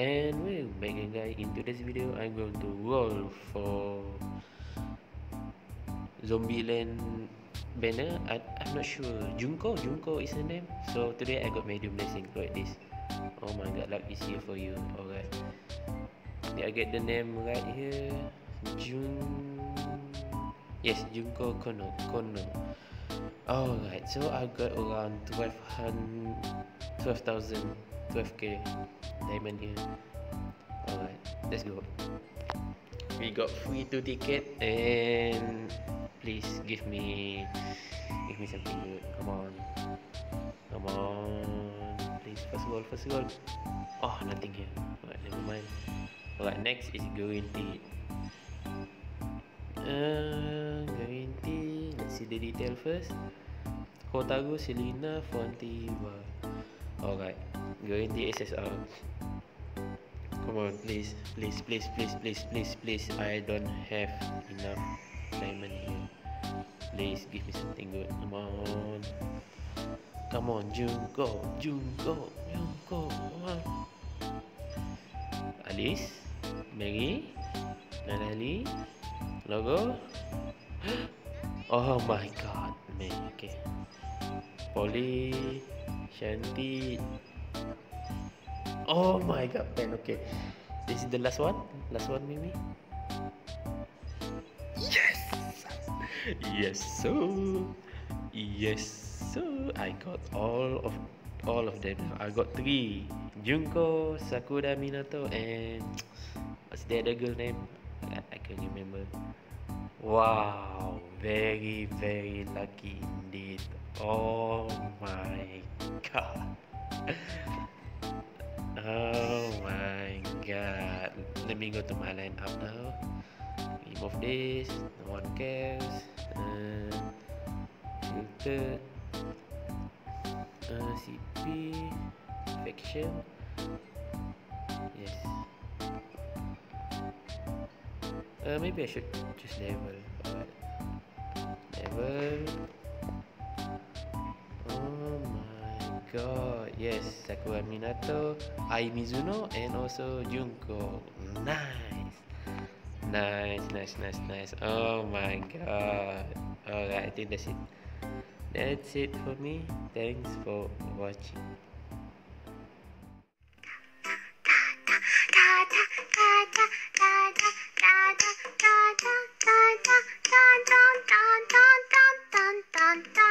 And we're back again guys. In today's video, I'm going to roll for Zombieland banner. I, I'm not sure. Junko? Junko is the name. So today I got medium blessing like this. Oh my god, luck is here for you. Alright. Did I get the name right here? Jun... Yes, Junko Kono. Kono. Alright, so I got around 1200... 12,000 12k diamond here. Alright let's go. We got free two ticket and please give me give me something good come on. Come on. Please first goal first goal oh nothing here. Alright never mind. Alright next is guaranteed the detail first Hotaru, Selena, Fontiva Alright, going the SSR. Come on, please, please, please, please, please, please, please. I don't have enough diamond here. Please give me something good. Come on. Come on, Junko, Junko, Junko. Come on. Alice, Mary, Nanali, logo. Oh my god, man. Okay. Polly. Shanti. Oh my god, pen. Okay. This is the last one. Last one, maybe. Yes. Yes, so. Yes, so. I got all of all of them. I got three. Junko, Sakura Minato, and what's the other girl name? I, I can't remember. Wow, very very lucky indeed. Oh my god. oh my god. Let me go to my lineup now. Remove this. No one cares. Uh, filter. Uh, CP. Faction. Uh, maybe I should choose level. Alright. Level. god, yes, Sakura Minato, Ai Mizuno, and also Junko. Nice, nice, nice, nice, nice. Oh my god. Alright, I think that's it. That's it for me. Thanks for watching. 当当当当当当